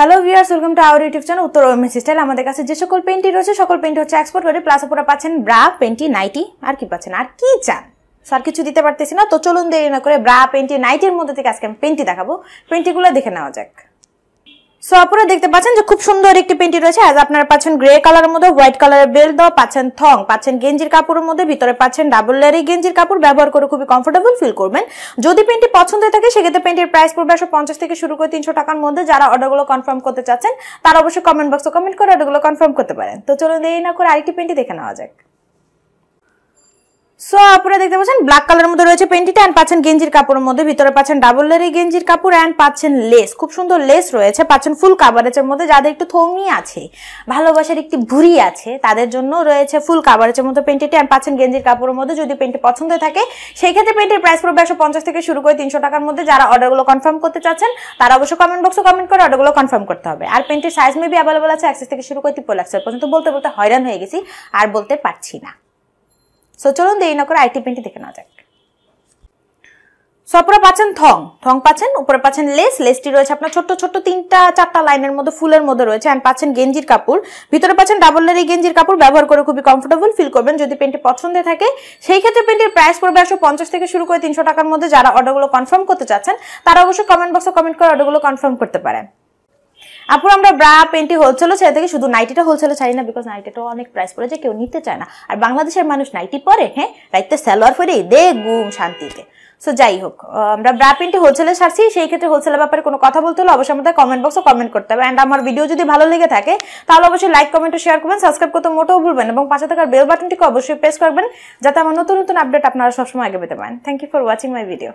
Hello viewers welcome to our YouTube channel উত্তর women style আমাদের কাছে যে সকল পেন্টি রয়েছে, সকল পেন্টি হচ্ছে এক্সপোর্ট করে প্লাস আপনারা পাচ্ছেন ব্রা পেন্টি নাইটি আর কি পাচ্ছেন? আর কি চান? স্যার কিছু দিতে পারতেছি না, তো চলুন দেরি না করে ব্রা পেন্টি নাইটির মধ্যে থেকে আজকে আমি পেন্টি দেখাবো। পেন্টিগুলো দেখে নেওয়া যাক। সো আপনারা দেখতে পাচ্ছেন যে খুব সুন্দর একটি পেন্টি রয়েছে। আজ আপনারা পাচ্ছেন গ্রে কালারের মধ্যে হোয়াইট কালারের বেল্ট দেওয়া পাচ্ছেন থং পাচ্ছেন গেঞ্জির কাপড়ের মধ্যে, ভিতরে পাচ্ছেন ডাবল লেয়ারি গেঞ্জির কাপড়, ব্যবহার করে খুবই কমফোর্টেবল ফিল করবেন। যদি পেন্টি পছন্দ থাকে, সেক্ষেত্রে পেন্টির প্রাইস পড়বে একশো পঞ্চাশ থেকে শুরু করে তিনশো টাকার মধ্যে। যারা অর্ডারগুলো কনফার্ম করতে চাচ্ছেন, তারা অবশ্যই কমেন্ট বক্সে কমেন্ট করে অর্ডারগুলো কনফার্ম করতে পারেন। তো চলুন দেরি না করে আরেকটি পেন্টি দেখে নেওয়া যাক। সো আপনারা দেখতে পাচ্ছেন ব্ল্যাক কালারের মধ্যে রয়েছে পেন্টিটা অ্যান্ড পাচ্ছেন গেঞ্জির কাপড়ের মধ্যে। ভিতরে পাচ্ছেন ডাবল লেয়ারের গেঞ্জির কাপড় অ্যান্ড পাচ্ছেন লেস খুব সুন্দর লেস রয়েছে, পাচ্ছেন ফুল কাভারেজের মধ্যে। যাদের একটু থমি আছে, ভালোবাসার একটি ভুরি আছে, তাদের জন্য রয়েছে ফুল কাভারেজের মধ্যে পেন্টিটি অ্যান্ড পাচ্ছেন গেঞ্জির কাপড়ের মধ্যে। যদি পেন্টি পছন্দ থাকে, সেই ক্ষেত্রে পেন্টের প্রাইস পড়বে একশো পঞ্চাশ থেকে শুরু করে তিনশো টাকার মধ্যে। যারা অর্ডারগুলো কনফার্ম করতে চাচ্ছেন, তারা অবশ্যই কমেন্ট বক্সে কমেন্ট করে অর্ডারগুলো কনফার্ম করতে হবে। আর পেন্টের সাইজ মেবি অ্যাভেলেবল আছে অ্যাক্সেস থেকে শুরু করে ট্রিপল এক্সেল পর্যন্ত। বলতে বলতে হয়রান হয়ে গেছি, আর বলতে পারছি না। সো চলুন দেরি না করে আইটি পেন্টি দেখে নেওয়া যাক। সপরা পাচ্ছেন থং। থং পাচ্ছেন, উপরে পাচ্ছেন লেস লেসটি রয়েছে আপনার ছোট্ট ছোট্ট তিনটা, চারটা লাইনের মধ্যে ফুলের মধ্যে রয়েছে। অ্যান্ড পাচ্ছেন গেঞ্জির কাপড়। ভিতরে পাচ্ছেন ডাবল লেয়ারি গেঞ্জির কাপড়। ব্যবহার করে খুবই কমফোর্টেবল ফিল করবেন। যদি পেন্টি পছন্দের থাকে, সেই ক্ষেত্রে পেন্টির প্রাইস পড়বে একশো পঞ্চাশ থেকে শুরু করে তিনশো টাকার মধ্যে। যারা অর্ডারগুলো কনফার্ম করতে চাচ্ছেন, তারা অবশ্যই কমেন্ট বক্সে কমেন্ট করে অর্ডারগুলো কনফার্ম করতে পারেন। আপুর আমরা ব্রা পেন্টি হোলসেলও ছেড়ে থেকে শুধু নাইটিটা হোলসেলে ছাড়ি না বিকজ নাইটিটাও অনেক প্রাইস পড়ে যে কেউ নিতে চায় না। আর বাংলাদেশের মানুষ নাইটি পরে হ্যাঁ রাইতে সালোয়ার পরে দে গুম শান্তিতে। সো যাই হোক আমরা ব্রা পেন্টি হোলসেলে ছাড়ছি সেই ক্ষেত্রে হোলসেলের ব্যাপারে কোনো কথা বলতে হলে অবশ্যই আমাদের কমেন্ট বক্সে কমেন্ট করতে হবে। অ্যান্ড আমার ভিডিও যদি ভালো লেগে থাকে, তাহলে অবশ্যই লাইক কমেন্ট শেয়ার করবেন সাবস্ক্রাইব করতে মোটেও ভুলবেন এবং পাশে থাকার বেল বাটনটিকে অবশ্যই প্রেস করবেন, যাতে আমার নতুন নতুন আপডেট আপনারা সবসময় আগে পেতে পারেন। Thank you for watching my video